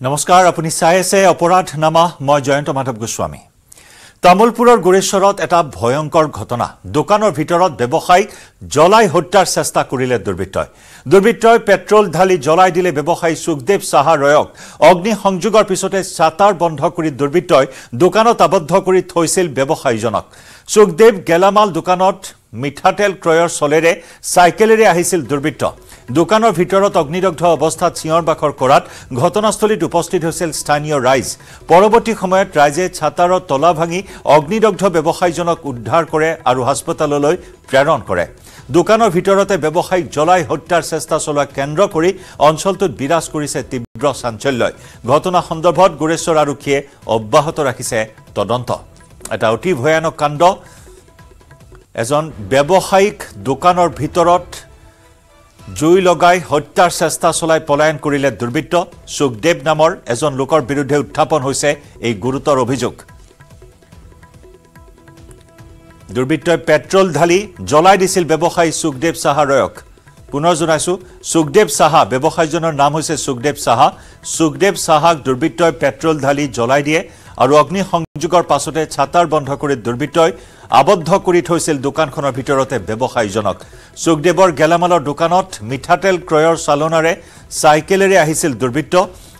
নমস্কাৰ আপুনি চাই আছে অপৰাধ নামা মই জয়ন্ত মাধৱ গোস্বামী। তামোলপুৰৰ গুৰেশ্বৰত এটা ভয়ংকৰ ঘটনা। দোকানৰ ভিতৰত ব্যৱসায়ীক জ্বলাই হত্যাৰ চেষ্টা কৰিলে দুৰ্বৃত্তই। দুৰ্বৃত্তই পেট্ৰল ঢালি জ্বলাই দিলে ব্যৱসায়ী সুখদেৱ চাহা ৰয়ক। অগ্নি সংযোগৰ পিছতে চাটাৰ বন্ধ কৰি দুৰ্বৃত্তই দোকানত আবদ্ধ কৰি থৈছিল ব্যৱসায়ীজনক। সুখদেৱ গেলামাল দোকানত মিঠাতেল ক্ৰয়ৰ চলেৰে চাইকেলেৰে আহিছিল দুৰ্বৃত্ত। দোকানৰ ভিতৰত অগ্নিদগ্ধ অৱস্থাত চিঞৰ বাখৰ কৰাত ঘটনাস্থলীত উপস্থিত হৈছিল স্থানীয় ৰাইজ। পৰৱৰ্তী সময়ত ৰাইজে ছাতাৰৰ তলা ভাঙি অগ্নিদগ্ধ ব্যৱসায়ীজনক উদ্ধাৰ কৰে আৰু হাস্পতাললৈ প্ৰেৰণ কৰে। দোকানৰ ভিতৰতে ব্যৱসায়ীক জ্বলাই হত্যাৰ চেষ্টা চলোৱা কেন্দ্ৰ কৰি অঞ্চলটোত বিৰাজ কৰিছে তীব্ৰ চাঞ্চল্যই। ঘটনা সন্দৰ্ভত গোৰেশ্বৰ আৰক্ষীয়ে অব্যাহত ৰাখিছে তদন্ত। এটা অতি ভয়ানক কাণ্ড। এজন ব্যৱসায়িক দোকানৰ ভিতৰত জুই লগাই হত্যাৰ চেষ্টা চলাই পলায়ন কৰিলে দুৰ্বৃত্ত। সুখদেৱ নামৰ এজন লোকৰ বিৰুদ্ধে উত্থাপন হৈছে এই গুৰুতৰ অভিযোগ। দুৰ্বৃত্তই পেট্ৰল ঢালি জ্বলাই দিছিল ব্যৱসায়ী সুখদেৱ চাহা ৰয়ক। পুনৰ জনাইছো সুখদেৱ চাহা ব্যৱসায়ীজনৰ নাম হৈছে সুখদেৱ চাহা সুখদেৱ চাহাক দুৰ্বৃত্তই পেট্ৰল ঢালি জ্বলাই দিয়ে। আৰু অগ্নি সংযোগৰ পাছতে ছাতাৰ বন্ধ কৰি দুৰ্বৃত্তই আবদ্ধ কৰি থৈছিল দোকানখনৰ ভিতৰতে ব্যৱসায়ীজনক। সুখদেৱৰ গেলামালৰ দোকানত মিঠাতেল ক্ৰয়ৰ চালনাৰে চাইকেলেৰে আহিছিল দুৰ্বৃত্ত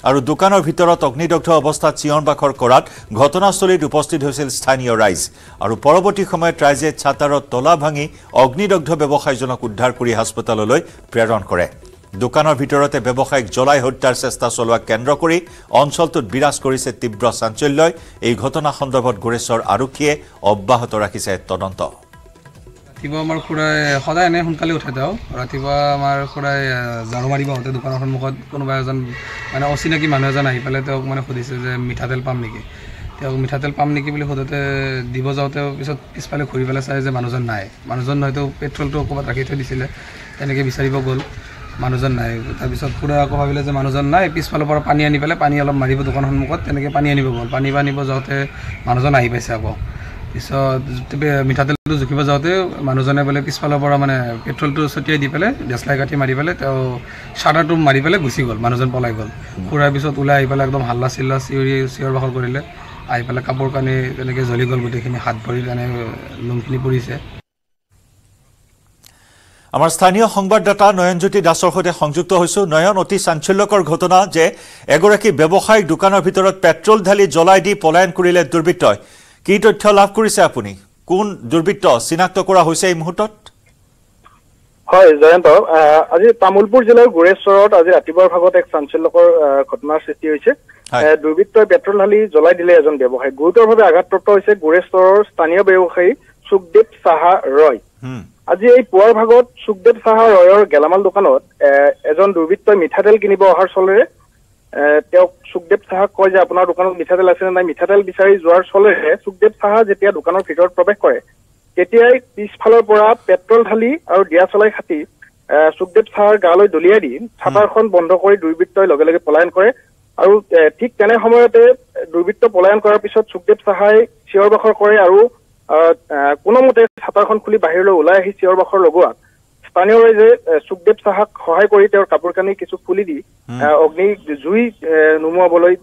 আৰু দোকানৰ ভিতৰত অগ্নিদগ্ধ অৱস্থাত চিঞৰ বাখৰ কৰাত ঘটনাস্থলীত উপস্থিত হৈছিল স্থানীয় ৰাইজ। আৰু পৰৱৰ্তী সময়ত ৰাইজে ছাতাৰৰ তলা ভাঙি অগ্নিদগ্ধ ব্যৱসায়ীজনক উদ্ধাৰ কৰি হাস্পতাললৈ প্ৰেৰণ কৰে। দোকানৰ ভিতৰতে ব্যৱসায়ীক জ্বলাই হত্যাৰ চেষ্টা চলোৱা কেন্দ্ৰ কৰি অঞ্চলটোত বিৰাজ কৰিছে তীব্ৰ চাঞ্চল্যই। এই ঘটনা সন্দৰ্ভত গোৰেশ্বৰ আৰক্ষীয়ে অব্যাহত ৰাখিছে তদন্ত। ৰাতিপুৱা আমাৰ খুৰাই সদায় এনে সোনকালে উঠে তেওঁ। ৰাতিপুৱা আমাৰ খুৰাই ঝাৰু মাৰিব আহোঁতে দোকানৰ সন্মুখত কোনোবা এজন মানে অচিনাকি মানুহ এজন আহি পেলাই তেওঁক মানে সুধিছে যে মিঠাতেল পাম নেকি? তেওঁক মিঠাতেল পাম নেকি? বুলি সোধোতে দিব যাওঁতে পিছত পিছফালে ঘূৰি পেলাই চাই যে মানুহজন নাই। মানুহজন হয়তো পেট্ৰলটো ক'ৰবাত ৰাখি থৈ দিছিলে তেনেকৈ বিচাৰিব গ'ল। মানুহজন নাই। তাৰপিছত খুৰাই আকৌ ভাবিলে যে মানুহজন নাই পিছফালৰ পৰা পানী আনি পেলাই পানী অলপ মাৰিব দোকানৰ সন্মুখত তেনেকৈ পানী আনিব গ'ল। পানী আনিব যাওঁতে মানুহজন আহি পাইছে আকৌ। পিছত মিঠাতেলটো জুখিব যাওঁতে মানুহজনে বোলে পিছফালৰ পৰা মানে পেট্ৰলটো ছটিয়াই দি পেলাই ডেচলাই কাঠি মাৰি পেলাই তেওঁ চাৰ্টাৰটো মাৰি পেলাই গুচি গ'ল মানুহজন পলাই গ'ল। ফুৰাৰ পিছত ওলাই আহি পেলাই একদম হাল্লা চিল্লা চিঞৰি চিঞৰ বাখৰ কৰিলে। আহি পেলাই কাপোৰ কানি তেনেকৈ জ্বলি গ'ল গোটেইখিনি হাত ভৰি তেনে লোমখিনি পৰিছে। আমাৰ স্থানীয় সংবাদদাতা নয়নজ্যোতি দাসৰ সৈতে সংযুক্ত হৈছো। নয়ন অতি চাঞ্চল্যকৰ ঘটনা যে এগৰাকী ব্যৱসায়িক দোকানৰ ভিতৰত পেট্ৰল ঢালি জ্বলাই দি পলায়ন কৰিলে দুৰ্বৃত্তই। কি তথ্য লাভ কৰিছে আপুনি? কোন দুৰ্বৃত্ত চিনাক্ত কৰা হৈছে এই মুহূৰ্তত? হয় জয়ন্ত। আজি তামোলপুৰ জিলাৰ গোৰেশ্বৰত আজি ৰাতিপুৱাৰ ভাগত এক চাঞ্চল্যকৰ ঘটনাৰ সৃষ্টি হৈছে। দুৰ্বৃত্তই পেট্ৰল ঢালি জ্বলাই দিলে এজন ব্যৱসায়ী গুৰুতৰভাৱে আঘাতপ্ৰাপ্ত হৈছে গোৰেশ্বৰৰ স্থানীয় ব্যৱসায়ী সুখদেৱ চাহা ৰয়। আজি এই পুৱাৰ ভাগত সুখদেৱ চাহা ৰয়ৰ গেলামাল দোকানত এজন দুৰ্বৃত্তই মিঠাতেল কিনিব অহাৰ চলেৰে তেওঁক সুখদেৱ চাহাক কয় যে আপোনাৰ দোকানত মিঠাতেল আছে নে নাই মিঠাতেল বিচাৰি যোৱাৰ চলেৰে সুখদেৱ চাহা যেতিয়া দোকানৰ ভিতৰত প্ৰৱেশ কৰে তেতিয়াই পিছফালৰ পৰা পেট্ৰল ঢালি আৰু দিয়া চলাই খাটি সুখদেৱ চাহাৰ গালৈ দলিয়াই দি ছাটাৰখন বন্ধ কৰি দুৰ্বৃত্তই লগে লগে পলায়ন কৰে আৰু ঠিক তেনে সময়তে দুৰ্বৃত্ত পলায়ন কৰাৰ পিছত সুখদেৱ চাহাই চিঞৰ বাখৰ কৰে আৰু কোনোমতে ছাটাৰখন খুলি বাহিৰলৈ ওলাই আহি চিঞৰ বাখৰ লগোৱাত স্থানীয় ৰাইজে সুখদেৱ চাহাক সহায় কৰি তেওঁৰ কাপোৰ কানি কিছু খুলি দি অগ্নি জুই নুমুৱাবলৈ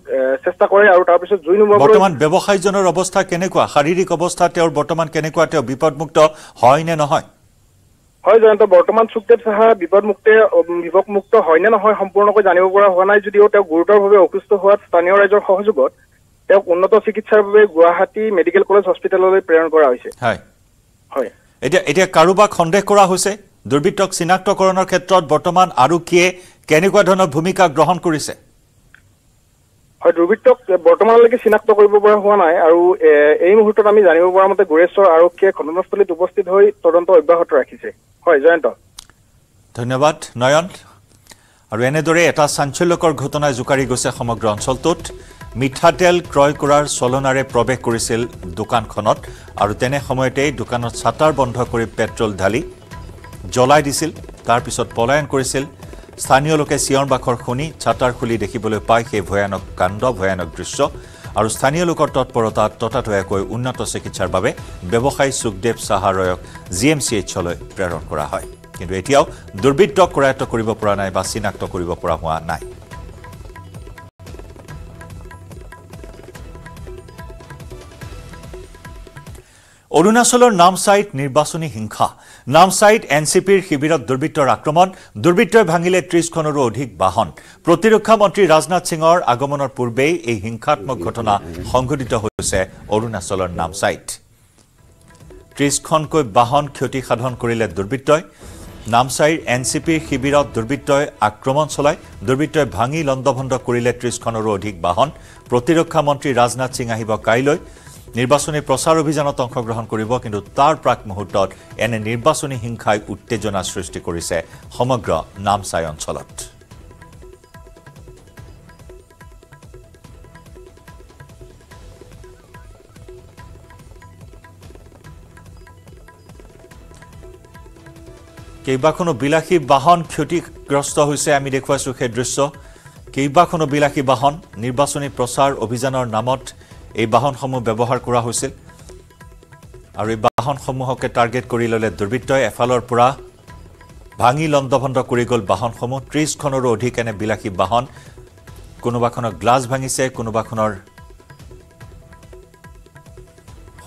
চেষ্টা কৰে আৰু তাৰপিছত জুই নুমুৱাবলৈ বৰ্তমান ব্যৱসায়ীজনৰ অৱস্থা কেনেকুৱা? শাৰীৰিক অৱস্থা তেওঁৰ বৰ্তমান কেনেকুৱা? তেওঁ বিপদমুক্ত হয় নে নহয়? হয় জয়ন্ত বৰ্তমান সুখদেৱ চাহা বিপদমুক্তে বিপদমুক্ত হয় নে নহয় সম্পূৰ্ণকৈ জানিব পৰা হোৱা নাই যদিও তেওঁ গুৰুতৰভাৱে অসুস্থ হোৱাত স্থানীয় ৰাইজৰ সহযোগত তেওঁক উন্নত চিকিৎসাৰ বাবে গুৱাহাটী মেডিকেল কলেজ হস্পিটেললৈ প্ৰেৰণ কৰা হৈছে। হয়। এতিয়া এতিয়া কাৰোবাক সন্দেহ কৰা হৈছে? দুৰ্বৃত্তক চিনাক্তকৰণৰ ক্ষেত্ৰত বৰ্তমান আৰক্ষীয়ে কেনেকুৱা ধৰণৰ ভূমিকা গ্ৰহণ কৰিছে? হয় দুৰ্বৃত্তক বৰ্তমানলৈকে চিনাক্ত কৰিব পৰা হোৱা নাই আৰু এই মুহূৰ্তত আমি জানিব পৰা মতে গোৰেশ্বৰ আৰক্ষীয়ে ঘটনাস্থলীত উপস্থিত হৈ তদন্ত অব্যাহত ৰাখিছে। হয় জয়ন্ত। ধন্যবাদ নয়ন। আৰু এনেদৰে এটা চাঞ্চল্যকৰ ঘটনাই জোকাৰি গৈছে সমগ্ৰ অঞ্চলটোত। মিঠাতেল ক্ৰয় কৰাৰ চলনাৰে প্ৰৱেশ কৰিছিল দোকানখনত আৰু তেনে সময়তেই দোকানত ছাটাৰ বন্ধ কৰি পেট্ৰল ঢালি জ্বলাই দিছিল। তাৰপিছত পলায়ন কৰিছিল। স্থানীয় লোকে চিঞৰ বাখৰ শুনি ছাটাৰ খুলি দেখিবলৈ পায় সেই ভয়ানক কাণ্ড ভয়ানক দৃশ্য আৰু স্থানীয় লোকৰ তৎপৰতাত ততাতৈয়াকৈ উন্নত চিকিৎসাৰ বাবে ব্যৱসায়ী সুখদেৱ চাহা ৰয়ক জি এম চি এইচলৈ প্ৰেৰণ কৰা হয়। কিন্তু এতিয়াও দুৰ্বৃত্তক কৰায়ত্ব কৰিব পৰা নাই বা চিনাক্ত কৰিব পৰা হোৱা নাই। অৰুণাচলৰ নামচাইত নিৰ্বাচনী হিংসা। নামচাইত এন চি পিৰ শিবিৰত দুৰ্বৃত্তৰ আক্ৰমণ দুৰ্বৃত্তই ভাঙিলে ত্ৰিছখনৰো অধিক বাহন। প্ৰতিৰক্ষা মন্ত্ৰী ৰাজনাথ সিঙৰ আগমনৰ পূৰ্বেই এই হিংসাত্মক ঘটনা সংঘটিত হৈছে অৰুণাচলৰ নামচাইত। ত্ৰিছখনকৈ বাহন ক্ষতি সাধন কৰিলে দুৰ্বৃত্তই নামচাইৰ এন চি পিৰ শিবিৰত দুৰ্বৃত্তই আক্ৰমণ চলায় দুৰ্বৃত্তই ভাঙি লণ্ডভণ্ড কৰিলে ত্ৰিছখনৰো অধিক বাহন। প্ৰতিৰক্ষা মন্ত্ৰী ৰাজনাথ সিং আহিব কাইলৈ নিৰ্বাচনী প্ৰচাৰ অভিযানত অংশগ্ৰহণ কৰিব কিন্তু তাৰ প্ৰাক মুহূৰ্তত এনে নিৰ্বাচনী হিংসাই উত্তেজনা সৃষ্টি কৰিছে সমগ্ৰ নামচাই অঞ্চলত। কেইবাখনো বিলাসী বাহন ক্ষতিগ্ৰস্ত হৈছে আমি দেখুৱাইছোঁ সেই দৃশ্য। কেইবাখনো বিলাসী বাহন নিৰ্বাচনী প্ৰচাৰ অভিযানৰ নামত এই বাহনসমূহ ব্যৱহাৰ কৰা হৈছিল। আৰু এই বাহনসমূহকে টাৰ্গেট কৰি ল'লে দুৰ্বৃত্তই এফালৰ পৰা ভাঙি লণ্ডভণ্ড কৰি গ'ল বাহনসমূহ। ত্ৰিছখনৰো অধিক এনে বিলাসী বাহন কোনোবাখনৰ গ্লাছ ভাঙিছে কোনোবাখনৰ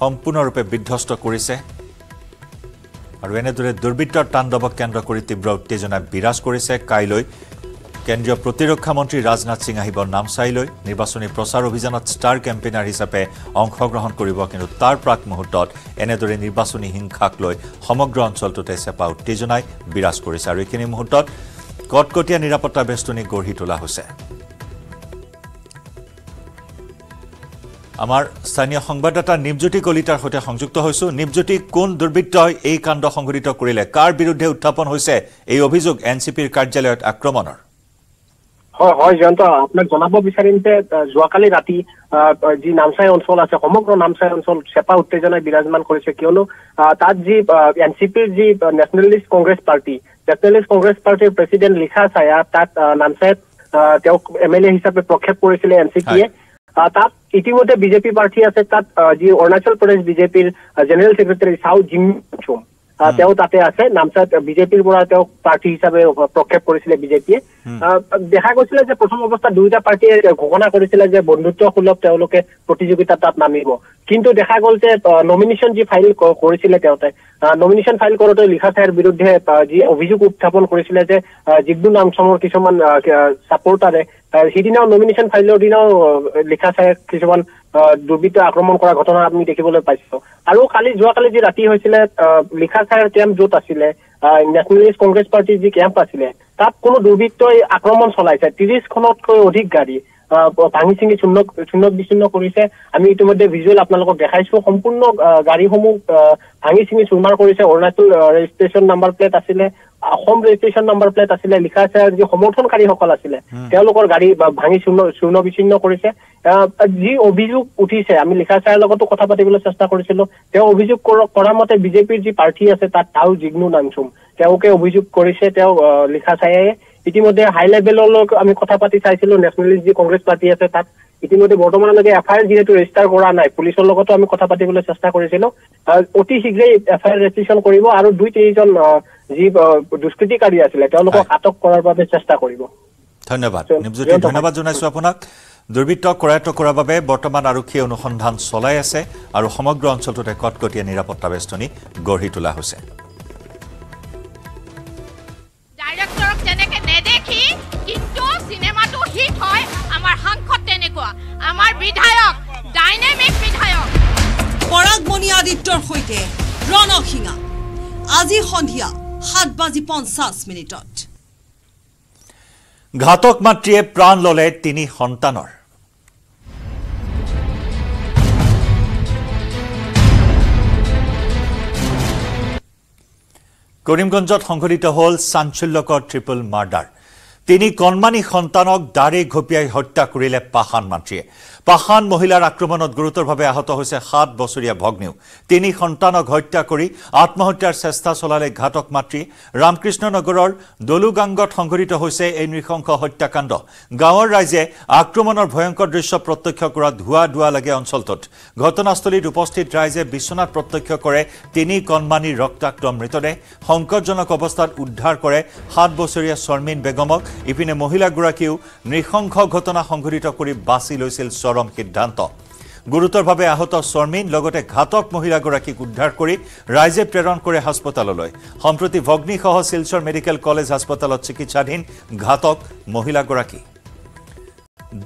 সম্পূৰ্ণৰূপে বিধ্বস্ত কৰিছে। আৰু এনেদৰে দুৰ্বৃত্তৰ তাণ্ডৱক কেন্দ্ৰ কৰি তীব্ৰ উত্তেজনা বিৰাজ কৰিছে। কাইলৈ কেন্দ্ৰীয় প্ৰতিৰক্ষা মন্ত্ৰী ৰাজনাথ সিং আহিব নামচাইলৈ। নিৰ্বাচনী প্ৰচাৰ অভিযানত ষ্টাৰ কেম্পেইনাৰ হিচাপে অংশগ্ৰহণ কৰিব কিন্তু তাৰ প্ৰাক মুহূৰ্তত এনেদৰে নিৰ্বাচনী হিংসাক লৈ সমগ্ৰ অঞ্চলটোতে চেপা উত্তেজনাই বিৰাজ কৰিছে। আৰু এইখিনি মুহূৰ্তত কটকটীয়া নিৰাপত্তা বেষ্টনী গঢ়ি তোলা হৈছে। আমাৰ স্থানীয় সংবাদদাতা নিপজ্যোতি কলিতাৰ সৈতে সংযুক্ত হৈছো। নিপজ্যোতি কোন দুৰ্বৃত্তই এই কাণ্ড সংঘটিত কৰিলে? কাৰ বিৰুদ্ধে উত্থাপন হৈছে? এই অভিযোগ এন চি পিৰ কাৰ্যালয়ত আক্ৰমণৰ। হয় হয় জয়ন্ত আপোনাক জনাব বিচাৰিম যে যোৱাকালি ৰাতি যি নামচাই অঞ্চল আছে সমগ্ৰ নামচাই অঞ্চল চেপা উত্তেজনাই বিৰাজমান কৰিছে কিয়নো তাত যি এন চি পিৰ যি Nationalist Congress Party Nationalist Congress পাৰ্টীৰ প্ৰেচিডেণ্ট লিখা চায়া তাত নামচাইত তেওঁক এম এল এ হিচাপে প্ৰক্ষেপ কৰিছিলে এন চি পিয়ে তাত ইতিমধ্যে বিজেপি প্ৰাৰ্থী আছে তাত যি অৰুণাচল প্ৰদেশ বিজেপিৰ জেনেৰেল ছেক্ৰেটাৰী চাউ জিম চুম। তেওঁ তাতে আছে নামচাত বিজেপিৰ পৰা তেওঁক প্ৰাৰ্থী হিচাপে প্ৰক্ষেপ কৰিছিলে বিজেপিয়ে। দেখা গৈছিলে যে প্ৰথম অৱস্থাত দুয়োটা পাৰ্টীয়ে ঘোষণা কৰিছিলে যে বন্ধুত্ব সুলভ তেওঁলোকে প্ৰতিযোগিতা তাত নামিব। কিন্তু দেখা গ'ল যে নমিনেশ্যন যি ফাইল কৰিছিলে তেওঁতে নমিনেশ্যন ফাইল কৰোঁতে লিখা ঠাইৰ বিৰুদ্ধে যি অভিযোগ উত্থাপন কৰিছিলে যে জিগ্নু নামচমৰ কিছুমান ছাপৰ্টাৰে সিদিনাও নমিনেশ্যন ফাইলৰ দিনাও লিখা চাই কিছুমান দুৰ্বৃত্ত আক্ৰমণ কৰা ঘটনা আমি দেখিবলৈ পাইছো। আৰু কালি যোৱাকালি যি ৰাতি হৈছিলে লিখা চাইৰ কেম্প য'ত আছিলে নেশ্যনেলিষ্ট কংগ্ৰেছ পাৰ্টীৰ যি কেম্প আছিলে তাত কোনো দুৰ্বৃত্তই আক্ৰমণ চলাইছে। ত্ৰিশখনতকৈ অধিক গাড়ী ভাঙি চিঙি চূন্য চূন্য বিচ্ছিন্ন কৰিছে। আমি ইতিমধ্যে ভিজুৱেল আপোনালোকক দেখাইছো। সম্পূৰ্ণ গাড়ীসমূহ ভাঙি চিঙি চুৰমাৰ কৰিছে। অৰুণাচল ৰেজিষ্ট্ৰেশ্যন নাম্বাৰ প্লেট আছিলে। অসম ৰেজিষ্ট্ৰেশ্যন নাম্বাৰ প্লেট আছিলে লিখা আছে যি সমৰ্থনকাৰীসকল আছিলে তেওঁলোকৰ গাড়ী ভাঙি চূৰ্ণ চূৰ্ণ বিচ্ছিন্ন কৰিছে। যি অভিযোগ উঠিছে আমি লিখা চাৰ লগতো কথা পাতিবলৈ চেষ্টা কৰিছিলো। তেওঁ অভিযোগ কৰা মতে বিজেপিৰ যি প্ৰাৰ্থী আছে তাত তাও জিগ্নু নাংচুম তেওঁকে অভিযোগ কৰিছে তেওঁ লিখা চায়ে। ইতিমধ্যে হাই লেভেললৈ আমি কথা পাতি চাইছিলো নেশ্যনেলিষ্ট যি কংগ্ৰেছ পাৰ্টী আছে তাত ইতিমধ্যে বৰ্তমানলৈকে এফ আই আৰ যিহেতু ৰেজিষ্টাৰ কৰা নাই পুলিচৰ লগতো আমি কথা পাতিবলৈ চেষ্টা কৰিছিলো। অতি শীঘ্ৰেই এফ আই আৰ ৰেজিষ্ট্ৰেশ্যন কৰিব আৰু দুই তিনিজন যি দুষ্কৃতিকাৰী আছিলে তেওঁলোকক আটক কৰাৰ বাবে চেষ্টা কৰিব। ধন্যবাদ। নিপজ্যোতি ধন্যবাদ জনাইছো আপোনাক। দুৰ্বৃত্তক কৰায়ত্ব কৰাৰ বাবে বৰ্তমান আৰক্ষীয়ে অনুসন্ধান চলাই আছে আৰু সমগ্ৰ অঞ্চলটোতে কটকটীয়া নিৰাপত্তা বেষ্টনী গঢ়ি তোলা হৈছে। পৰাগমণি আদিত্যৰ সৈতে ৰণসিঙা আজি সন্ধিয়া সাত বাজি পঞ্চাছ মিনিটত। ঘাতক মাতৃয়ে প্ৰাণ ললে তিনি সন্তানৰ। কৰিমগঞ্জত সংঘটিত হ'ল চাঞ্চল্যকৰ ট্ৰিপল মাৰ্ডাৰ তিনি কণমানি সন্তানক দাৰে ঘপিয়াই হত্যা কৰিলে পাষাণ মাতৃয়ে। পাষাণ মহিলাৰ আক্ৰমণত গুৰুতৰভাৱে আহত হৈছে সাত বছৰীয়া ভগ্নীও। তিনি সন্তানক হত্যা কৰি আত্মহত্যাৰ চেষ্টা চলালে ঘাতক মাতৃ। ৰামকৃষ্ণ নগৰৰ দলুগাংগত সংঘটিত হৈছে এই নৃশংস হত্যাকাণ্ড। গাঁৱৰ ৰাইজে আক্ৰমণৰ ভয়ংকৰ দৃশ্য প্ৰত্যক্ষ কৰাত ধোৱা ধোৱা লাগে অঞ্চলটোত। ঘটনাস্থলীত উপস্থিত ৰাইজে বিশ্বনাথ প্ৰত্যক্ষ কৰে তিনি কণমানিৰ ৰক্তাক্ত মৃতদেহ। সংকটজনক অৱস্থাত উদ্ধাৰ কৰে সাত বছৰীয়া শৰ্মিন বেগমক। ইপিনে মহিলাগৰাকীয়েও নৃশংস ঘটনা সংঘটিত কৰি বাছি লৈছিল চৰম সিদ্ধান্ত। গুৰুতৰভাৱে আহত শৰ্মিন লগতে ঘাতক মহিলাগৰাকীক উদ্ধাৰ কৰি ৰাইজে প্ৰেৰণ কৰে হাস্পতাললৈ। সম্প্ৰতি ভগ্নীসহ শিলচৰ মেডিকেল কলেজ হাস্পতালত চিকিৎসাধীন ঘাতক মহিলাগৰাকী।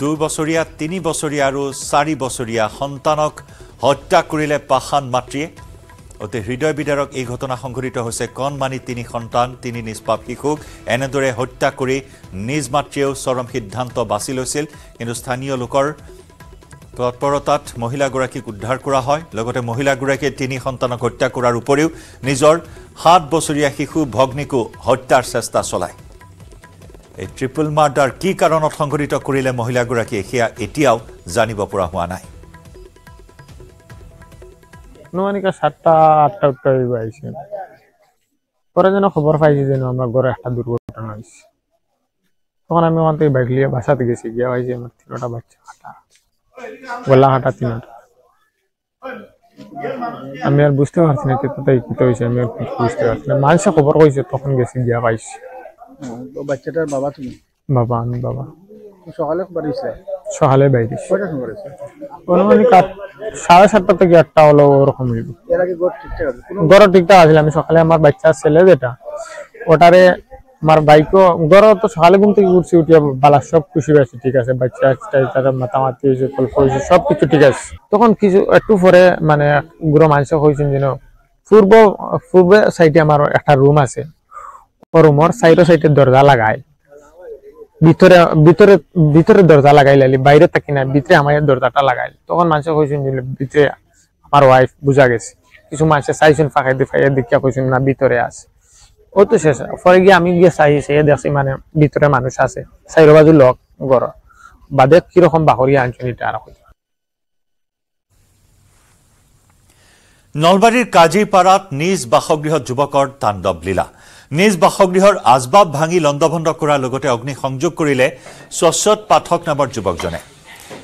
দুই বছৰীয়া তিনি বছৰীয়া আৰু চাৰি বছৰীয়া সন্তানক হত্যা কৰিলে পাষাণ মাতৃয়ে। অতি হৃদয় বিদাৰক এই ঘটনা সংঘটিত হৈছে। কণমানি তিনি সন্তান তিনি নিষ্পাপ শিশুক এনেদৰে হত্যা কৰি নিজ মাতৃয়েও চৰম সিদ্ধান্ত বাছি লৈছিল। কিন্তু স্থানীয় লোকৰ তৎপৰতাত মহিলাগৰাকীক উদ্ধাৰ কৰা হয়। লগতে মহিলাগৰাকীয়ে তিনি সন্তানক হত্যা কৰাৰ উপৰিও নিজৰ সাত বছৰীয়া শিশু ভগ্নীকো হত্যাৰ চেষ্টা চলায়। এই ট্ৰিপল মাৰ্ডাৰ কি কাৰণত সংঘটিত কৰিলে মহিলাগৰাকীয়ে সেয়া এতিয়াও জানিব পৰা হোৱা নাই। পরে যেন খবর পাইছি যেন আমার ঘরে একটা দুর্ঘটনা হয়েছে তখন আমি ওখান থেকে বাইক বাসাতে গেছি গিয়ে পাইছি আমার তিনটা বাচ্চা হাঁটা গলা হাঁটা তিনটা আমি আর বুঝতে পারছি না কোথায় কি হয়েছে আমি আর বুঝতে পারছি না। মানুষে খবর কইছে তখন গেছি গিয়া পাইছি। বাচ্চাটার বাবা তুমি? বাবা আমি বাবা। সকালে বাড়িছে সকালে বাইরে কয়টা সময় করেছে অনুমানিক আট- সাড়ে সাতটা থেকে আটটা হলো ওরকম হইব। এর আগে গোট ঠিকঠাক গড় ঠিকঠাক আছিল আমি সকালে আমার বাচ্চা ছেলে যেটা ওটারে আমার বাইকও গড় তো সকালে ঘুম থেকে উঠছি, উঠিয়া বালা সব খুশি আছে ঠিক আছে, বাচ্চা তারা মাতামাতি হয়েছে গল্প হয়েছে সব কিছু ঠিক আছে। তখন কিছু একটু পরে মানে গুড়ো মানুষ হয়েছেন যেন, পূর্ব পূর্ব সাইডে আমার একটা রুম আছে। ও রুমর সাইডে সাইডে দরজা লাগায়। ভিতরে ভিতরে ভিতরে দরজা লাগাই লাইলি বাইরে থাকি না ভিতরে আমার দরজাটা লাগাই। তখন মানুষ কইছেন যে ভিতরে আমার ওয়াইফ বুঝা গেছে। কিছু মানুষে চাইছেন ফাঁকাই দিয়ে ফাইয়া দেখিয়া কইছেন, না, ভিতরে আছে ও তো শেষ। পরে গিয়ে আমি গিয়ে চাই সে দেখছি মানে ভিতরে মানুষ আছে। চাইর বাজু লক ঘর বাদে কীরকম বাহরিয়া এটা আর নলবাৰীৰ কাজিৰপাৰাত নিজ বাসগৃহত যুৱকৰ তাণ্ডৱ লীলা। নিজ বাসগৃহৰ আচবাব ভাঙি লণ্ডভণ্ড কৰাৰ লগতে অগ্নি সংযোগ কৰিলে স্বচ্ছত পাঠক নামৰ যুৱকজনে।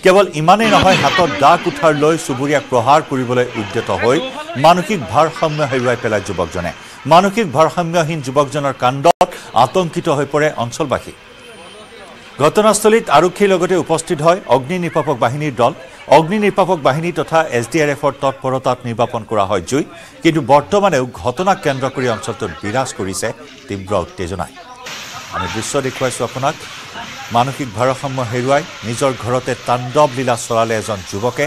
কেৱল ইমানেই নহয়, হাতত দা কুঠাৰ লৈ চুবুৰীয়াক প্ৰহাৰ কৰিবলৈ উদ্যত হৈ মানসিক ভাৰসাম্য হেৰুৱাই পেলায় যুৱকজনে। মানসিক ভাৰসাম্যহীন যুৱকজনৰ কাণ্ডত আতংকিত হৈ পৰে অঞ্চলবাসী। ঘটনাস্থলীত আৰক্ষীৰ লগতে উপস্থিত হয় অগ্নি নিৰ্বাপক বাহিনীৰ দল। অগ্নি নিৰ্বাপক বাহিনী তথা এছ ডি আৰ এফৰ তৎপৰতাত নিৰ্বাপন কৰা হয় জুই। কিন্তু বৰ্তমানেও ঘটনাক কেন্দ্ৰ কৰি অঞ্চলটোত বিৰাজ কৰিছে তীব্ৰ উত্তেজনাই। আমি দৃশ্য দেখুৱাইছোঁ আপোনাক। মানসিক ভাৰসাম্য হেৰুৱাই নিজৰ ঘৰতে তাণ্ডৱ লীলা চলালে এজন যুৱকে।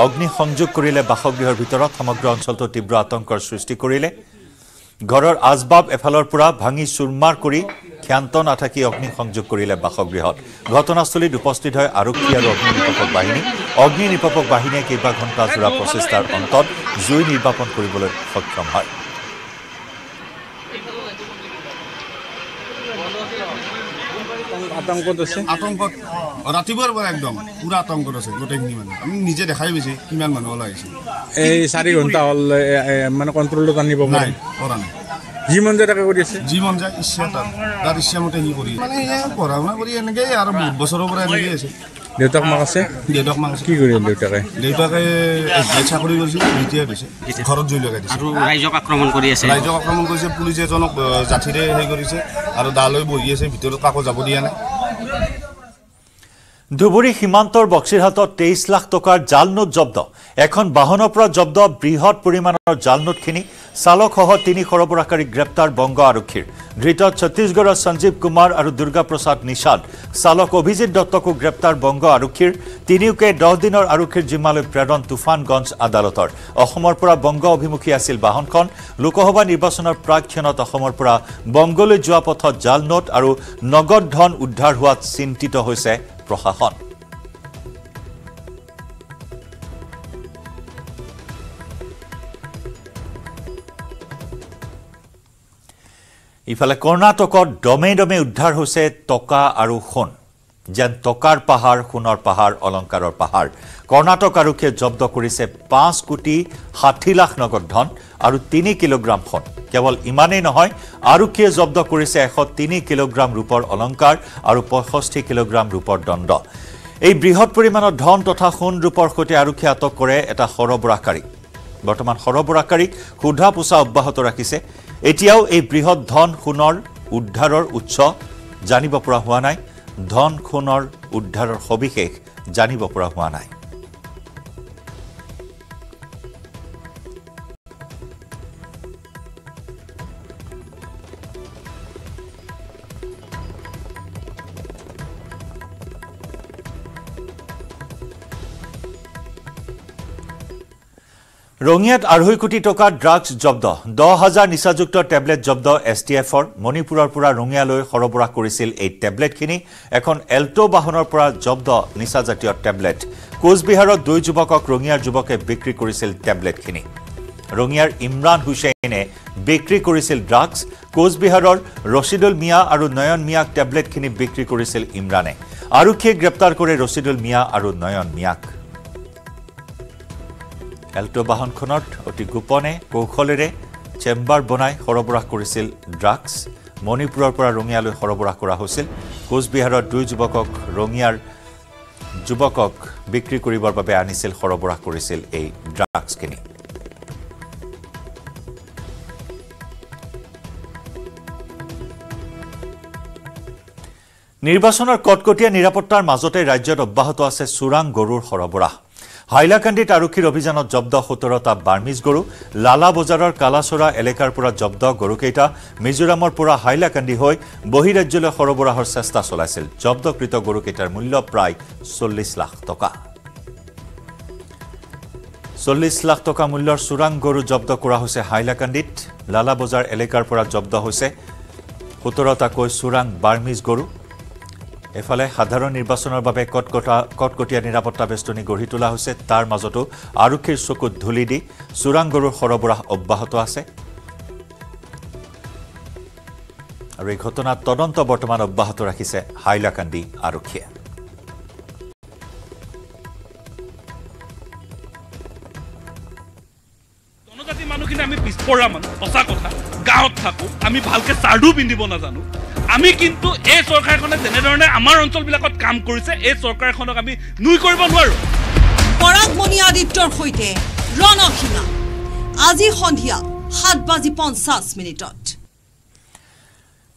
অগ্নি সংযোগ কৰিলে বাসগৃহৰ ভিতৰত সমগ্ৰ অঞ্চলটো তীব্ৰ আতংকৰ সৃষ্টি কৰিলে। ঘৰৰ আচবাব এফালৰ পৰা ভাঙি চুৰমাৰ কৰি ক্ষান্ত নাথাকি অগ্নি সংযোগ কৰিলে বাসগৃহত। ঘটনাস্থলীত উপস্থিত হয় আৰক্ষী আৰু অগ্নি নিৰ্বাপক বাহিনী। অগ্নি নিৰ্বাপক বাহিনীয়ে কেইবা ঘণ্টাজোৰা প্ৰচেষ্টাৰ অন্তত জুই নিৰ্বাপন কৰিবলৈ সক্ষম হয়। আতংকত আছে। আতংকত ৰাতিপুৱাৰ পৰা একদম পুৰা আতংকত আছে গোটেইখিনি মানুহ। আমি নিজে দেখাই পাইছে কিমান মানুহ ওলাই আহিছে। এই চাৰি ঘণ্টা হ'ল মানে কণ্ট্ৰলত আনিব নাই পাৰে কৰা নাই। যি মন যায় তাকে কৰি আছে। যি মন যায় ইচ্ছা তাৰ তাৰ ইচ্ছামতে সি কৰি মানে সেয়া পঢ়া শুনা কৰি এনেকেই আৰু বহুত বছৰৰ পৰা এনেকেই আছে। দেউতাক মাক আছে? দেউতাক মাংস কি কৰিলে দেউতাকে? দেউতাকে চাকৰি কৰিছিল ৰিটায়াৰ হৈছে ঘৰত জুই লগাই দিছে। আৰু ৰাইজক আক্ৰমণ কৰি আছে। ৰাইজক আক্ৰমণ কৰিছে পুলিচ এজনক জাঠিৰে হেৰি কৰিছে আৰু দা লৈ বহি আছে ভিতৰত কাকো যাব দিয়া নাই। ধুবুৰী সীমান্তৰ বক্সিৰহাটত তেইছ লাখ টকাৰ জাল নোট জব্দ। এখন বাহনৰ পৰা জব্দ বৃহৎ পৰিমাণৰ জাল নোটখিনি চালকসহ তিনি গ্ৰেপ্তাৰ বংগ আৰক্ষীৰ। ধৃতত ছত্তীশগড়ৰ সঞ্জীৱ কুমাৰ আৰু দুৰ্গা প্ৰসাদ নিষাদ চালক অভিজিত দত্তকো গ্ৰেপ্তাৰ বংগ আৰক্ষীৰ। তিনিওকে দহ দিনৰ আৰক্ষীৰ জিম্মালৈ প্ৰেৰণ তুফানগঞ্জ আদালতৰ। অসমৰ পৰা বংগ অভিমুখী আছিল বাহনখন। লোকসভা নিৰ্বাচনৰ প্ৰাক্ষণত অসমৰ পৰা বংগলৈ যোৱা পথত জাল নোট আৰু নগদ ধন উদ্ধাৰ হোৱাত চিন্তিত হৈছে প্ৰশাসন। ইফালে কৰ্ণাটকত দমে দমে উদ্ধাৰ হৈছে টকা আৰু সোণ। যেন টকাৰ পাহাৰ সোণৰ পাহাৰ অলংকাৰৰ পাহাৰ। কৰ্ণাটক আৰক্ষীয়ে জব্দ কৰিছে পাঁচ কোটি ষাঠি লাখ নগদ ধন আৰু তিনি কিলোগ্ৰাম সোণ। কেৱল ইমানেই নহয় আৰক্ষীয়ে জব্দ কৰিছে এশ তিনি কিলোগ্ৰাম ৰূপৰ অলংকাৰ আৰু পঁয়ষষ্ঠি কিলোগ্ৰাম ৰূপৰ দণ্ড। এই বৃহৎ পৰিমাণৰ ধন তথা সোণ ৰূপৰ সৈতে আৰক্ষীয়ে আটক কৰে এটা সৰবৰাহকাৰীক বৰ্তমান সৰবৰাহকাৰীক সোধা পোছা অব্যাহত ৰাখিছে। এতিয়াও এই বৃহৎ ধন সোণৰ উদ্ধাৰৰ উৎস জানিব পৰা হোৱা নাই। ধন সোণৰ উদ্ধাৰৰ সবিশেষ জানিব পৰা হোৱা নাই। ৰঙিয়াত আঢ়ৈ কোটি টকা ড্ৰাগছ জব্দ। দহ হাজাৰ নিচাযুক্ত টেবলেট জব্দ এছ টি এফৰ। মণিপুৰৰ পৰা ৰঙিয়ালৈ সৰবৰাহ কৰিছিল এই টেবলেটখিনি। এখন এল্ট' বাহনৰ পৰা জব্দ নিচাজাতীয় টেবলেট। কোচবিহাৰত দুই যুৱকক ৰঙিয়াৰ যুৱকে বিক্ৰী কৰিছিল টেবলেটখিনি। ৰঙিয়াৰ ইমৰান হুছেইনে বিক্ৰী কৰিছিল ড্ৰাগছ কোচবিহাৰৰ ৰচিদুল মিয়া আৰু নয়ন মিয়াক টেবলেটখিনি বিক্ৰী কৰিছিল ইমৰানে। আৰক্ষীয়ে গ্ৰেপ্তাৰ কৰে ৰচিদুল মিয়া আৰু নয়ন মিয়াক। এল্ট' বাহনখনত অতি গোপনে কৌশলেৰে চেম্বাৰ বনাই সৰবৰাহ কৰিছিল ড্ৰাগছ। মণিপুৰৰ পৰা ৰঙিয়ালৈ সৰবৰাহ কৰা হৈছিল। কোচবিহাৰৰ দুই যুৱকক ৰঙিয়াৰ যুৱকক বিক্ৰী কৰিবৰ বাবে আনিছিল সৰবৰাহ কৰিছিল এই ড্ৰাগছখিনি। নিৰ্বাচনৰ কটকটীয়া নিৰাপত্তাৰ মাজতে ৰাজ্যত অব্যাহত আছে চোৰাং গৰুৰ সৰবৰাহ। হাইলাকান্দিত আৰক্ষীৰ অভিযানত জব্দ সোতৰটা বাৰ্মিজ গৰু লালা বজাৰৰ কালাচৰা এলেকাৰ পৰা জব্দ গৰুকেইটা মিজোৰামৰ পৰা হাইলাকান্দি হৈ বহিৰাজ্যলৈ সৰবৰাহৰ চেষ্টা চলাইছিল। জব্দকৃত গৰুকেইটাৰ মূল্য প্ৰায় চল্লিছ লাখ টকা। চল্লিছ লাখ টকা মূল্যৰ চোৰাং গৰু জব্দ কৰা হৈছে হাইলাকান্দিত। লালা বজাৰ এলেকাৰ পৰা জব্দ হৈছে সোতৰটাকৈ চোৰাং বাৰ্মিজ গৰু। এফালে সাধাৰণ নিৰ্বাচনৰ বাবে কটকটা কটকটীয়া নিৰাপত্তা বেষ্টনী গঢ়ি তোলা হৈছে। তাৰ মাজতো আৰক্ষীৰ চকুত ধূলি দি চোৰাং গৰুৰ সৰবৰাহ অব্যাহত আছে। আৰু এই ঘটনাত তদন্ত বৰ্তমান অব্যাহত ৰাখিছে হাইলাকান্দি আৰক্ষীয়ে। জনজাতি মানুহখিনি আমি পিছপৰা মানুহ সঁচা কথা। গাঁৱত থাকোঁ আমি ভালকৈ চাৰ্ডো পিন্ধিব নাজানো। আমি কিন্তু এই চৰকাৰখনে যেনেধৰণে আমাৰ অঞ্চলবিলাকত কাম কৰিছে এই চৰকাৰখনক আমি নুই কৰিব নোৱাৰোঁ। পৰাগমণি আদিত্যৰ সৈতে ৰণসীমা আজি সন্ধিয়া সাত বাজি পঞ্চাছ মিনিটত।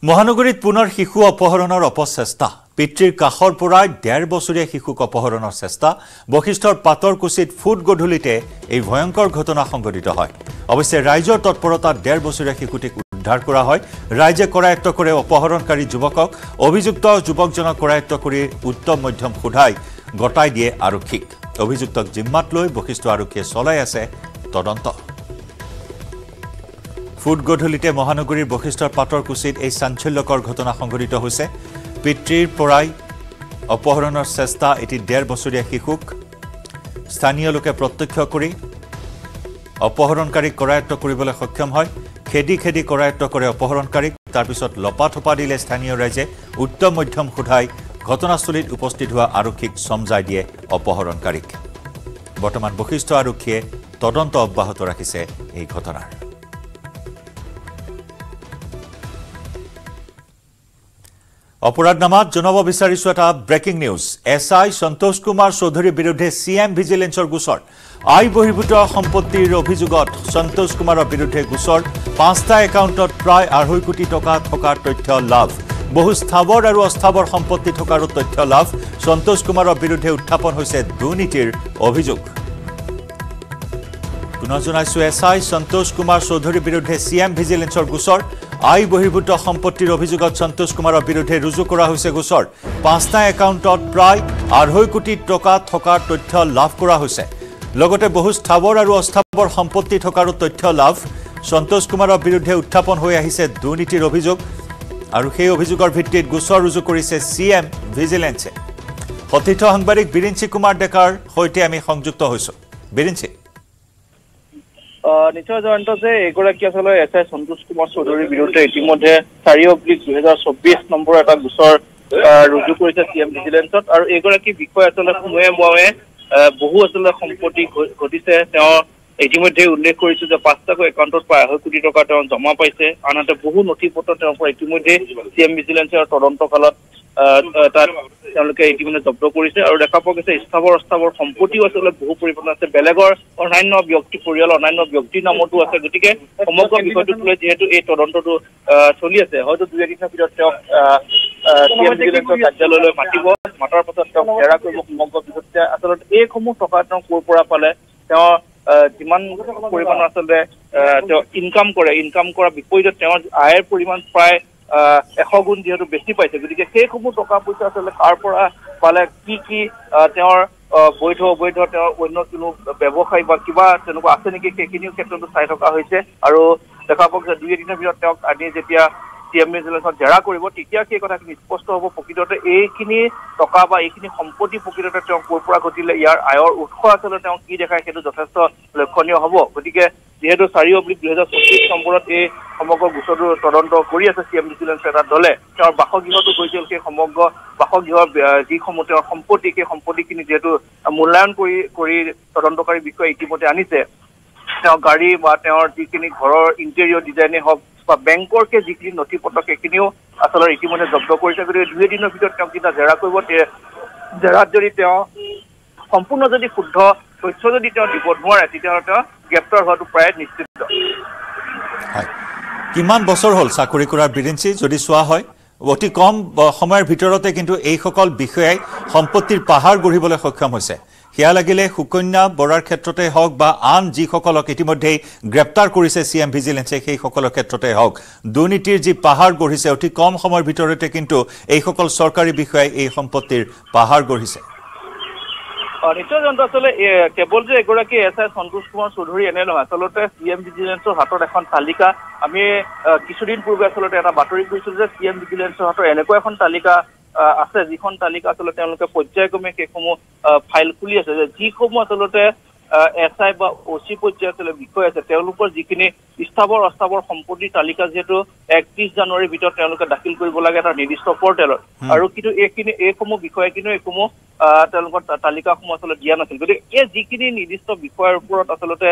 মহানগৰীত পুনৰ শিশু অপহৰণৰ অপচেষ্টা। পিতৃৰ কাষৰ পৰাই ডেৰ বছৰীয়া শিশুক অপহৰণৰ চেষ্টা। বশিষ্ঠৰ পাতৰকুচিত ফুট গধূলিতে এই ভয়ংকৰ ঘটনা সংঘটিত হয়। অৱশ্যে ৰাইজৰ তৎপৰতাত ডেৰ বছৰীয়া শিশুটিক উদ্ধাৰ কৰা হয়। ৰাইজে কৰায়ত্ব কৰে অপহৰণকাৰী যুৱকক অভিযুক্ত যুৱকজনক কৰায়ত্ব কৰি উত্তম মধ্যম সোধাই গতাই দিয়ে আৰক্ষীক। অভিযুক্তক জিম্মাত লৈ বশিষ্ঠ আৰক্ষীয়ে চলাই আছে তদন্ত। ফুট গধূলিতে মহানগৰীৰ বশিষ্ঠৰ পাতৰকুচিত এই চাঞ্চল্যকৰ ঘটনা সংঘটিত হৈছে। পিতৃৰ পৰাই অপহৰণৰ চেষ্টা এটি ডেৰ বছৰীয়া শিশুক স্থানীয় লোকে প্ৰত্যক্ষ কৰি অপহৰণকাৰীক কৰায়ত্ব কৰিবলৈ সক্ষম হয়। খেদি খেদি কৰায়ত্ব কৰে অপহৰণকাৰীক। তাৰপিছত লপাথপা দিলে স্থানীয় ৰাইজে। উত্তম মধ্যম সোধাই ঘটনাস্থলীত উপস্থিত হোৱা আৰক্ষীক চমজাই দিয়ে অপহৰণকাৰীক। বৰ্তমান বশিষ্ঠ আৰক্ষীয়ে তদন্ত অব্যাহত ৰাখিছে এই ঘটনাৰ। অপৰাধনামাত জনাব বিচাৰিছো এটা breaking news S I Santosh Kumar চৌধুৰীৰ বিৰুদ্ধে চি এম ভিজিলেন্সৰ গোচৰ। আই বহিৰ্ভূত সম্পত্তিৰ অভিযোগত সন্তোষ কুমাৰৰ বিৰুদ্ধে গোচৰ। পাঁচটা একাউণ্টত প্ৰায় আঢ়ৈ কোটি টকা থকাৰ তথ্য লাভ। বহু স্থাৱৰ আৰু অস্থাৱৰ সম্পত্তি থকাৰো তথ্য লাভ। সন্তোষ কুমাৰৰ বিৰুদ্ধে উত্থাপন হৈছে দুৰ্নীতিৰ অভিযোগ। পুনৰ জনাইছো এছ আই সন্তোষ কুমাৰ চৌধুৰীৰ বিৰুদ্ধে চি এম ভিজিলেন্সৰ গোচৰ। আই বহিৰ্ভূত সম্পত্তিৰ অভিযোগত সন্তোষ কুমাৰৰ বিৰুদ্ধে ৰুজু কৰা হৈছে গোচৰ। পাঁচটা একাউণ্টত প্ৰায় আঢ়ৈ কোটি টকা থকাৰ তথ্য লাভ কৰা হৈছে। লগতে বহু স্থাৱৰ আৰু অস্থাৱৰ সম্পত্তি থকাৰো তথ্য লাভ। সন্তোষ কুমাৰৰ বিৰুদ্ধে উত্থাপন হৈ আহিছে দুৰ্নীতিৰ অভিযোগ আৰু সেই অভিযোগৰ ভিত্তিত গোচৰ ৰুজু কৰিছে চি এম ভিজিলেন্সে। সতীৰ্থ সাংবাদিক বিৰিঞ্চি কুমাৰ ডেকাৰ সৈতে আমি সংযুক্ত হৈছো। বিৰিঞ্চি। নিশ্চয় জয়ন্ত যে এগৰাকী আচলতে এছ আই সন্তোষ কুমাৰ চৌধুৰীৰ বিৰুদ্ধে ইতিমধ্যে চাৰি অব্লিক দুহেজাৰ চৌবিশ নম্বৰ এটা গোচৰ ৰুজু কৰিছে চি এম ভিজিলেন্সত। আৰু এইগৰাকী বিষয় আচলতে সময়ে সময়ে বহু আচলতে সম্পত্তি ঘটিছে। তেওঁ ইতিমধ্যে উল্লেখ কৰিছে যে পাঁচটাকৈ একাউণ্টত প্ৰায় আঢ়ৈ কোটি টকা তেওঁ জমা পাইছে। আনহাতে বহু নথি পত্ৰ তেওঁৰ পৰা ইতিমধ্যে চি এম ভিজিলেন্সৰ তদন্ত কালত তাত তেওঁলোকে ইতিমধ্যে জব্দ কৰিছে আৰু দেখা পোৱা গৈছে স্থাৱৰ অস্থাৱৰ সম্পত্তিও আচলতে বহু পৰিমাণে আছে। বেলেগৰ অন্যান্য ব্যক্তি পৰিয়াল অন্যান্য ব্যক্তিৰ নামতো আছে। গতিকে সমগ্ৰ বিষয়টোক লৈ যিহেতু এই তদন্তটো চলি আছে হয়তো দুই এদিনৰ ভিতৰত তেওঁক চি এম ভিজিলেন্সৰ কাৰ্যালয়লৈ মাতিব। মাতাৰ পাছত তেওঁক জেৰা কৰিব সমগ্ৰ বিষয়টোতে। আচলতে এইসমূহ টকা তেওঁ ক'ৰ পৰা পালে? তেওঁ যিমান পৰিমাণৰ আচলতে তেওঁ ইনকাম কৰে? ইনকাম কৰাৰ বিপৰীতে তেওঁৰ আয়ৰ পৰিমাণ প্ৰায় এশ গুণ যিহেতু বেছি পাইছে। গতিকে সেইসমূহ টকা পইচা আচলতে কাৰ পৰা পালে কি কি তেওঁৰ বৈধ অবৈধ তেওঁৰ অন্য কোনো ব্যৱসায় বা কিবা তেনেকুৱা আছে নেকি সেইখিনিও ক্ষেত্ৰতো চাই থকা হৈছে। আৰু দেখা পাওক যে দুই এদিনৰ ভিতৰত তেওঁক আনি যেতিয়া চি এম ভিজিলেন্সত জেৰা কৰিব তেতিয়া সেই কথাখিনি স্পষ্ট হ'ব প্ৰকৃততে। এইখিনি টকা বা এইখিনি সম্পত্তি প্ৰকৃততে তেওঁ ক'ৰ পৰা ঘটিলে ইয়াৰ আয়ৰ উৎস আচলতে তেওঁ কি দেখায় সেইটো যথেষ্ট লক্ষণীয় হ'ব। গতিকে যিহেতু চাৰি অব্লিক দুহেজাৰ চৌত্ৰিশ নম্বৰত এই সমগ্ৰ গোচৰটো তদন্ত কৰি আছে চি এম ভিজিলেন্স এটা দলে তেওঁৰ বাসগৃহতো গৈছিল সেই সমগ্ৰ বাসগৃহৰ যিসমূহ তেওঁৰ সম্পত্তি সেই সম্পত্তিখিনি যিহেতু মূল্যায়ন কৰি কৰি তদন্তকাৰী বিষয়ে ইতিমধ্যে আনিছে। তেওঁ গাড়ী বা তেওঁৰ যিখিনি ঘৰৰ ইণ্টেৰিয়ৰ ডিজাইনে হওক বা বেংকৰকে যিখিনি নথি পত্ৰ সেইখিনিও আচলতে ইতিমধ্যে জব্দ কৰিছে। গতিকে দুই এদিনৰ ভিতৰত তেওঁক যেতিয়া জেৰা কৰিব জেৰাত যদি তেওঁ সম্পূৰ্ণ যদি শুদ্ধ তথ্য যদি তেওঁ দিব নোৱাৰে তেতিয়াহ'লে তেওঁ গ্ৰেপ্তাৰ হোৱাটো প্ৰায় নিশ্চিত। কিমান বছৰ হ'ল চাকৰি কৰাৰ বিৰিঞ্চি যদি চোৱা হয়? অতি কম সময়ৰ ভিতৰতে কিন্তু এইসকল বিষয়াই সম্পত্তিৰ পাহাৰ গঢ়িবলৈ সক্ষম হৈছে। সেয়া লাগিলে সুকন্যা বৰাৰ ক্ষেত্ৰতে হওক বা আন যিসকলক ইতিমধ্যেই গ্ৰেপ্তাৰ কৰিছে চি এম ভিজিলেন্সে সেইসকলৰ ক্ষেত্ৰতে হওক। দুৰ্নীতিৰ যি পাহাৰ গঢ়িছে অতি কম সময়ৰ ভিতৰতে কিন্তু এইসকল চৰকাৰী বিষয়াই এই সম্পত্তিৰ পাহাৰ গঢ়িছে। নিশ্চয় আচলতে কেৱল যে এগৰাকী এছ আই সন্তোষ কুমাৰ চৌধুৰী এনে নহয় আচলতে চি এম ভিজিলেন্সৰ হাতত এখন তালিকা আমি কিছুদিন পূৰ্বে আচলতে এটা বাতৰি কৰিছিলো যে চি এম ভিজিলেন্সৰ হাতত এনেকুৱা এখন তালিকা আছে যিখন তালিকা আচলতে তেওঁলোকে পৰ্যায়ক্ৰমে সেইসমূহ ফাইল খুলি আছে যে যিসমূহ আচলতে এছ আই বা অ চি পৰ্যায়ৰ বিষয় আছে। তেওঁলোকৰ যিখিনি স্থাৱৰ অস্থাৱৰ সম্পত্তিৰ তালিকা যিহেতু একত্ৰিশ জানুৱাৰীৰ ভিতৰত তেওঁলোকে দাখিল কৰিব লাগে এটা নিৰ্দিষ্ট পৰ্টেলত। আৰু কিন্তু এইখিনি এইসমূহ বিষয়ে কিন্তু এইসমূহ তেওঁলোকৰ তালিকাসমূহ আচলতে দিয়া নাছিল। গতিকে এই যিখিনি নিৰ্দিষ্ট বিষয়ৰ ওপৰত আচলতে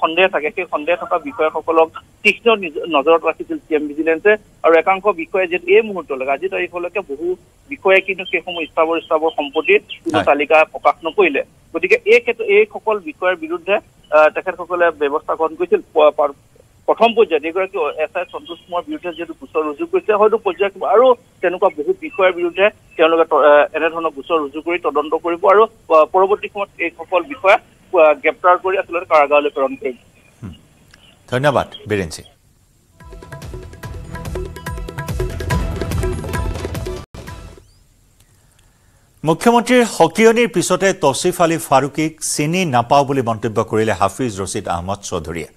সন্দেহ থাকে সেই সন্দেহ থকা বিষয়াসকলক তীক্ষ্ণ নিজ- নজৰত ৰাখিছিল চি এম ভিজিলেন্সে। আৰু একাংশ বিষয়ে যিহেতু এই মুহূৰ্তলৈকে আজি তাৰিখলৈকে বহু বিষয়ে কিন্তু সেইসমূহ স্থাৱৰ স্থাৱৰ সম্পত্তিৰ কোনো। তালিকা প্ৰকাশ নকৰিলে। গতিকে এই ক্ষেত্ৰত এইসকল বিষয়ৰ বিৰুদ্ধে তেখেতসকলে ব্যৱস্থা গ্ৰহণ কৰিছিল। প্ৰথম পৰ্যায়ত এগৰাকী এছ আই সন্তোষ কুমাৰ বিৰুদ্ধে যিহেতু গোচৰ ৰুজু কৰিছে হয়তো পৰ্যায় আৰু তেনেকুৱা বহু বিষয়ৰ বিৰুদ্ধে তেওঁলোকে এনেধৰণৰ গোচৰ ৰুজু কৰি তদন্ত কৰিব আৰু পৰৱৰ্তী সময়ত এইসকল বিষয়া গ্ৰেপ্তাৰ কৰি আচলতে কাৰাগাৰলৈ প্ৰেৰণ কৰিব ধন্যবাদ বিৰিঞ্চি মুখ্যমন্ত্ৰীৰ সকিয়নিৰ পিছতে তছিফ আলী ফাৰুকীক চিনি নাপাওঁ বুলি মন্তব্য কৰিলে হাফিজ ৰছিদ আহমদ চৌধুৰীয়ে।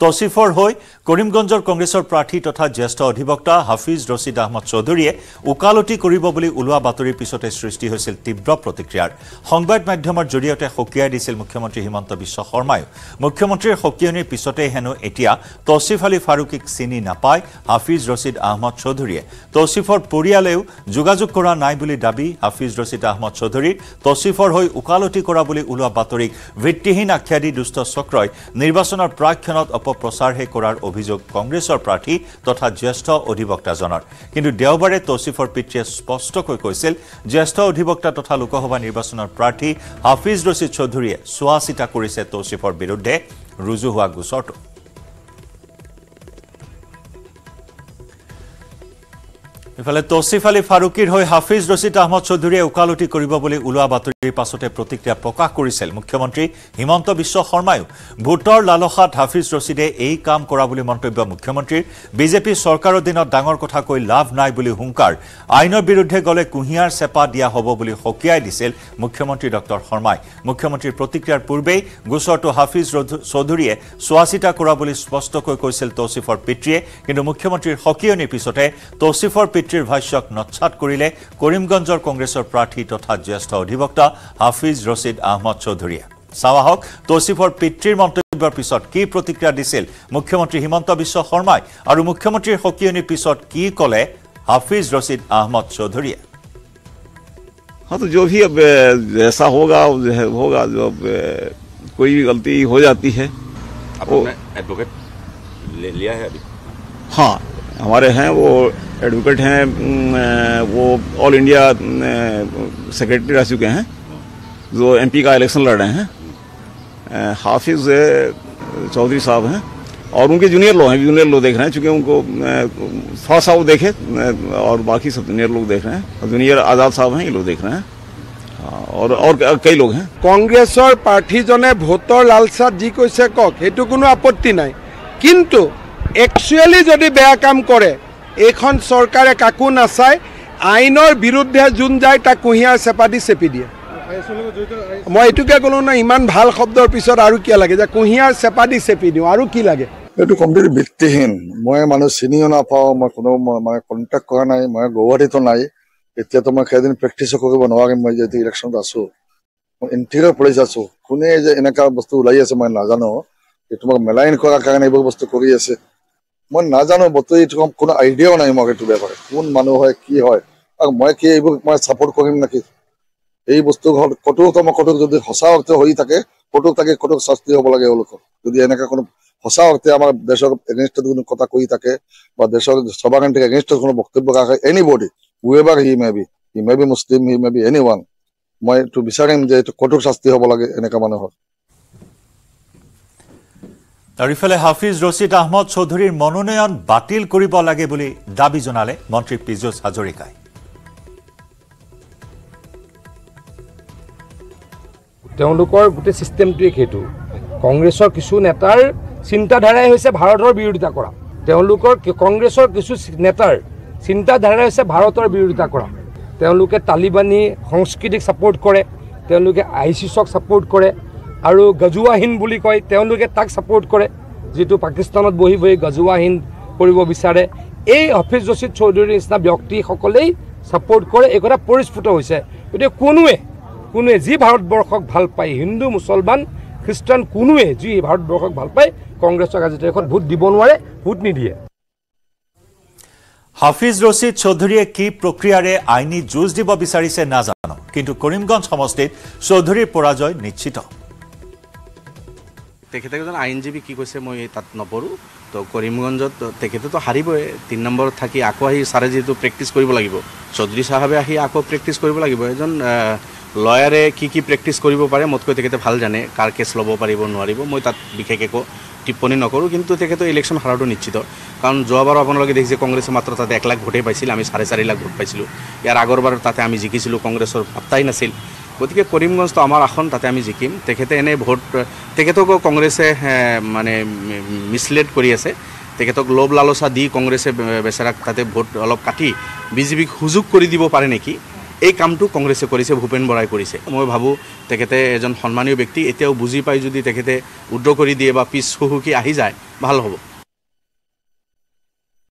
তছিফৰ হৈ কৰিমগঞ্জৰ কংগ্ৰেছৰ প্ৰাৰ্থী তথা জ্যেষ্ঠ অধিবক্তা হাফিজ ৰছিদ আহমদ চৌধুৰীয়ে ওকালতি কৰিব বুলি ওলোৱা বাতৰিৰ পিছতে সৃষ্টি হৈছিল তীব্ৰ প্ৰতিক্ৰিয়াৰ। সংবাদ মাধ্যমৰ জৰিয়তে সকীয়াই দিছিল মুখ্যমন্ত্ৰী হিমন্ত বিশ্ব শৰ্মায়ো। মুখ্যমন্ত্ৰীৰ সকিয়নিৰ পিছতে হেনো এতিয়া তছিফ আলী ফাৰুকীক চিনি নাপায় হাফিজ ৰছিদ আহমদ চৌধুৰীয়ে। তছিফৰ পৰিয়ালেও যোগাযোগ কৰা নাই বুলি দাবী হাফিজ ৰছিদ আহমদ চৌধুৰীৰ। তছিফৰ হৈ ওকালতি কৰা বুলি ওলোৱা বাতৰিক ভিত্তিহীন আখ্যা দি দুষ্ট চক্ৰই নিৰ্বাচনৰ প্ৰাকক্ষণত অপপ্ৰচাৰহে কৰাৰ অভিযোগ কংগ্ৰেছৰ প্ৰাৰ্থী তথা জ্যেষ্ঠ অধিবক্তাজনৰ। কিন্তু দেওবাৰে তৌচিফৰ পিতৃয়ে স্পষ্টকৈ কৈছিল জ্যেষ্ঠ অধিবক্তা তথা লোকসভা নিৰ্বাচনৰ প্ৰাৰ্থী হাফিজ ৰছিদ চৌধুৰীয়ে চোৱা চিতা কৰিছে তৌচিফৰ বিৰুদ্ধে। ৰুজু হোৱা গোচৰটো। ইফালে তৌচিফ আলী ফাৰুকীৰ হৈ হাফিজ ৰছিদ আহমদ চৌধুৰীয়ে ওকালতি কৰিব বুলি ওলোৱা বাতৰিৰ পাছতে প্ৰতিক্ৰিয়া প্ৰকাশ কৰিছিল। মুখ্যমন্ত্ৰী হিমন্ত বিশ্ব শৰ্মায়ো ভোটৰ লালসাত হাফিজ ৰছিদে এই কাম কৰা বুলি মন্তব্য। মুখ্যমন্ত্ৰীৰ বিজেপি চৰকাৰৰ দিনত ডাঙৰ কথা কৈ লাভ নাই বুলি হুংকাৰ। আইনৰ বিৰুদ্ধে গ'লে কুঁহিয়াৰ চেপা দিয়া হ'ব বুলি সকীয়াই দিছিল মুখ্যমন্ত্ৰী ডক্টৰ শৰ্মাই। মুখ্যমন্ত্ৰীৰ প্ৰতিক্ৰিয়াৰ পূৰ্বেই গোচৰটো হাফিজ চৌধুৰীয়ে চোৱা চিতা কৰা বুলি স্পষ্টকৈ কৈছিল তৌচিফৰ পিতৃয়ে। কিন্তু মুখ্যমন্ত্ৰীৰ সকিয়নিৰ পিছতে তৌচিফৰ পিতৃৰ ভাষ্যক নচ্ছাত কৰিলে কৰিমগঞ্জৰ কংগ্ৰেছৰ প্ৰাৰ্থী তথা জ্যেষ্ঠ অধিবক্তা হাফিজ ৰছিদ আহমদ চৌধুৰীয়ে চাওঁ আহক তৌচিফৰ পিতৃৰ মন্তব্যৰ পিছত কি প্ৰতিক্ৰিয়া দিছিল মুখ্যমন্ত্ৰী হিমন্ত বিশ্ব শৰ্মাই আৰু মুখ্যমন্ত্ৰীৰ সকিয়নিৰ পিছত কি ক'লে হাফিজ ৰছিদ আহমদ চৌধুৰীয়ে हाँ तो जो भी अब ए, जैसा होगा वो जो है होगा जो अब ए, कोई भी गलती हो जाती है वो- एडवोकेट ले लिया है अभी हाँ हमारे हैं वो एडवोकेट हैं उम, ए, वो ऑल इंडिया सेक्रेटरी रह चुके हैं जो एमपी का इलेक्शन लड़ रहे हैं ए, हाफिज ए, चौधरी साहब हैं और उनके जूनियर लोग हैं जूनियर लोग देख रहे हैं चूंकि उनको ए, थोड़ा सा वो देखे ए, और बाकी सब जूनियर लोग देख रहे हैं और जूनियर आज़ाद साहब हैं ये लोग देख रहे हैं हाँ, और और कई लोग हैं কংগ্ৰেছৰ প্ৰাৰ্থীজনে ভোটৰ লালচাত যি কৈছে কওক সেইটো কোনো আপত্তি নাই কিন্তু একচুৱেলি যদি বেয়া কাম কৰে এইখন চৰকাৰে কাকো নাচায় আইনৰ বিৰুদ্ধে যোন যায় তাক কুঁহিয়াৰ চেপা দি চেপি দিয়ে। মই এইটোকে ক'লোঁ ন ইমান ভাল শব্দৰ পিছত আৰু কিয় লাগে? যে কুঁহিয়াৰ চেপা দি চেপি দিওঁ আৰু কি লাগে? এইটো কমপ্লিট ভিত্তিহীন। মই মানুহ চিনিও নাপাওঁ মই কোনো মানে কণ্টেক্ট কৰা নাই মই গুৱাহাটীতো নাই। এতিয়াতো মই সেইদিন প্ৰেক্টিচো কৰিব নোৱাৰিম মই যিহেতু ইলেকশ্যনত আছো। মই ইণ্টেৰিয়ৰ পুলিচ আছো। কোনে যে এনেকুৱা বস্তু ওলাই আছে মই নাজানো। এইটো মোক মেলাইন কৰাৰ কাৰণে এইবোৰ বস্তু কৰি আছে। মই নাজানো বস্তু এইটো কোনো আইডিয়াও নাই মোক এইটো বেপাৰে কোন মানুহ হয় কি হয়। আৰু মই কি এইবোৰ মই ছাপৰ্ট কৰিম নেকি? এই বস্তু ঘৰত কটুক মই কটুক যদি সঁচা অৰ্থে হৈ থাকে কটুক তাকে কটুক শাস্তি হ'ব লাগে এওঁলোকৰ যদি এনেকুৱা কোনো সঁচা অৰ্থে আমাৰ দেশৰ এগেইনষ্টত কোনো কথা কৈ থাকে বা দেশৰ সভাকান্তিক এগেইনষ্টত কোনো বক্তব্য ৰাখে anybody whoever he may be he may be Muslim he may be any ওৱান মই এইটো বিচাৰিম যে এইটো কঠোৰ শাস্তি হ'ব লাগে এনেকুৱা মানুহৰ। আৰু ইফালে হাফিজ ৰছিদ আহমদ চৌধুৰীৰ মনোনয়ন বাতিল কৰিব লাগে বুলি দাবী জনালে মন্ত্ৰী পীযুষ হাজৰিকাই। তেওঁলোকৰ গোটেই ছিষ্টেমটোৱে সেইটো। কংগ্ৰেছৰ কিছু নেতাৰ চিন্তাধাৰাই হৈছে ভাৰতৰ বিৰোধিতা কৰা। তেওঁলোকৰ কংগ্ৰেছৰ কিছু চি- নেতাৰ চিন্তাধাৰাই হৈছে ভাৰতৰ বিৰোধিতা কৰা। তেওঁলোকে তালিবানী সংস্কৃতিক ছাপোৰ্ট কৰে। তেওঁলোকে আইচিছক ছাপোৰ্ট কৰে। আৰু গজুৱাহীন বুলি কয় তেওঁলোকে তাক ছাপোৰ্ট কৰে যিটো পাকিস্তানত বহি বহি গজুৱাহীন কৰিব বিচাৰে। এই হফিজ ৰচিদ চৌধুৰীৰ নিচিনা ব্যক্তিসকলেই ছাপোৰ্ট কৰে এই কথা পৰিস্ফুট হৈছে। গতিকে কোনোৱে কোনোৱে যি ভাৰতবৰ্ষক ভাল পায় হিন্দু মুছলমান খ্ৰীষ্টান কোনোৱে যি ভাৰতবৰ্ষক ভাল পায় কংগ্ৰেছক আজি তাৰিখত ভোট দিব নোৱাৰে ভোট নিদিয়ে। হাফিজ ৰছিদ চৌধুৰীয়ে কি প্ৰক্ৰিয়াৰে আইনী যুঁজ দিব বিচাৰিছে নাজানো কিন্তু কৰিমগঞ্জ সমষ্টিত চৌধুৰীৰ পৰাজয় নিশ্চিত। তেখেতে এজন আইনজীৱী কি কৈছে মই তাত নপঢ়োঁ। তো কৰিমগঞ্জত তেখেতেতো হাৰিবই তিনি নম্বৰত থাকি আকৌ আহি ছাৰে যিহেতু প্ৰেক্টিচ কৰিব লাগিব। চৌধুৰী চাহাবে আহি আকৌ প্ৰেক্টিচ কৰিব লাগিব। এজন লয়াৰে কি কি প্ৰেক্টিচ কৰিব পাৰে মোতকৈ তেখেতে ভাল জানে কাৰ কেছ ল'ব পাৰিব নোৱাৰিব। মই তাত বিশেষ একো টিপ্পনী নকৰোঁ কিন্তু তেখেতে ইলেকশ্যন হাৰাটো নিশ্চিত। কাৰণ যোৱাবাৰো আপোনালোকে দেখিছে কংগ্ৰেছে মাত্ৰ তাতে এক লাখ ভোটেই পাইছিল। আমি চাৰে চাৰি লাখ ভোট পাইছিলোঁ। ইয়াৰ আগৰবাৰ তাতে আমি জিকিছিলোঁ কংগ্ৰেছৰ পাত্তাই নাছিল। গতিকে কৰিমগঞ্জটো আমাৰ আসন তাতে আমি জিকিম। তেখেতে এনে ভোট তেখেতকো কংগ্ৰেছে মানে মিছলেড কৰি আছে। তেখেতক লোভ লালচা দি কংগ্ৰেছে বেচেৰাক তাতে ভোট অলপ কাটি বিজেপিক সুযোগ কৰি দিব পাৰে নেকি? এই কামটো কংগ্ৰেছে কৰিছে ভূপেন বৰাই কৰিছে। মই ভাবোঁ তেখেতে এজন সন্মানীয় ব্যক্তি। এতিয়াও বুজি পাই যদি তেখেতে উদ্ৰ কৰি দিয়ে বা পিছ হুহুকি আহি যায় ভাল হ'ব।